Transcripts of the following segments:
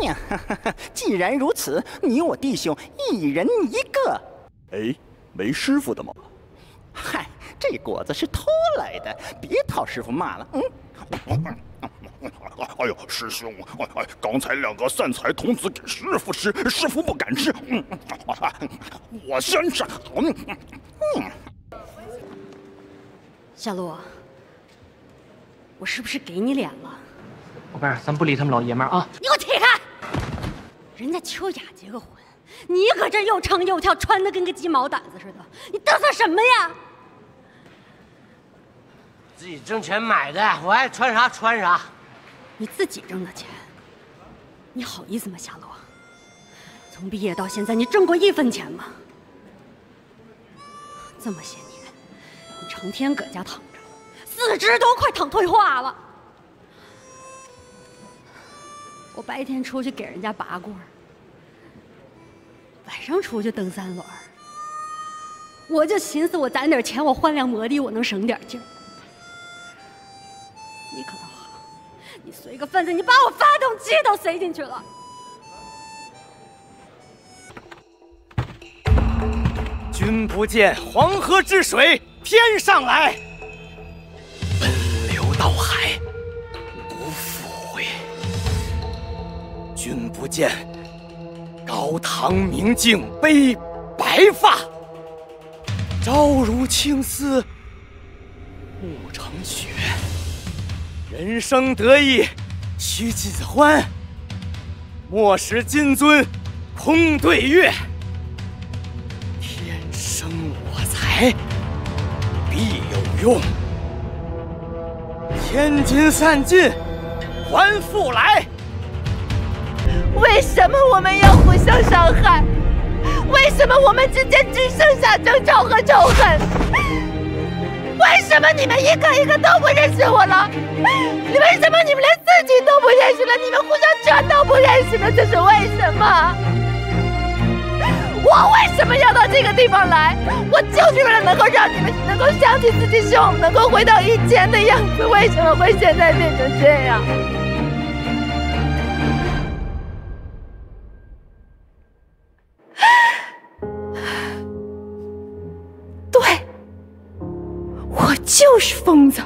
娘，既然如此，你我弟兄一人一个。哎，没师傅的吗？嗨，这果子是偷来的，别讨师傅骂了。嗯。哎呦，师兄，哎，刚才两个散财童子给师傅吃，师傅不敢吃。嗯我先吃。小陆，我是不是给你脸了？宝贝儿，咱不理他们老爷们儿啊！你给我！人家秋雅结个婚，你搁这又唱又跳，穿的跟个鸡毛掸子似的，你嘚瑟什么呀？自己挣钱买的，我爱穿啥穿啥。你自己挣的钱，你好意思吗？夏洛，从毕业到现在，你挣过一分钱吗？这么些年，你成天搁家躺着，四肢都快躺退化了。我白天出去给人家拔罐晚上出去蹬三轮我就寻思我攒点钱，我换辆摩的，我能省点劲。你可倒好，你随个份子，你把我发动机都塞进去了。君不见黄河之水天上来，君不见高堂明镜悲白发，朝如青丝暮成雪。人生得意须尽欢，莫使金樽空对月。天生我材必有用，千金散尽还复来。为什么我们要互相伤害？为什么我们之间只剩下争吵和仇恨？为什么你们一个一个都不认识我了？为什么你们连自己都不认识了？你们互相全都不认识了，这是为什么？我为什么要到这个地方来？我就是为了能够让你们能够想起自己兄，能够回到以前的样子。为什么会现在变成这样？就是疯子，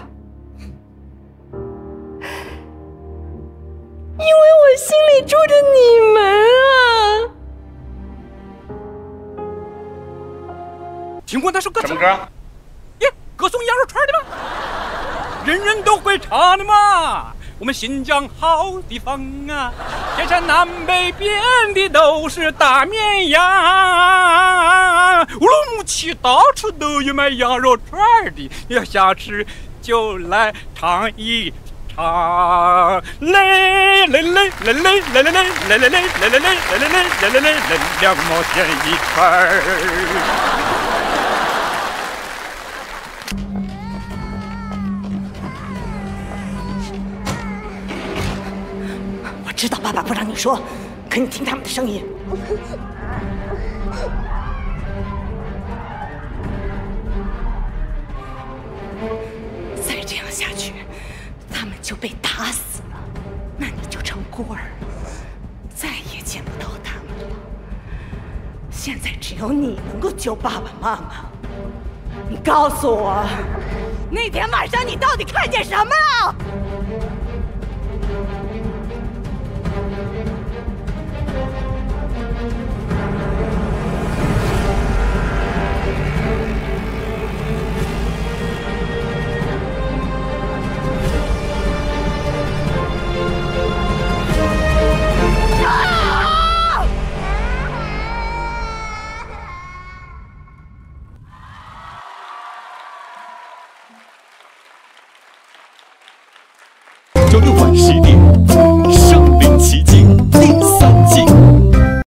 因为我心里住着你们啊！请问那首歌？什么歌？耶，歌颂羊肉串的吗？人人都会唱的嘛。我们新疆好地方啊，天山南北遍地都是大绵羊，乌鲁木齐到处都有卖羊肉串的，要想吃就来尝一尝。来来来来来来来来来来来来来来来来来，两毛钱一串儿。知道爸爸不让你说，可你听他们的声音。他们就被打死了，那你就成孤儿了，再也见不到他们了。现在只有你能够救爸爸妈妈。你告诉我，那天晚上你到底看见什么了？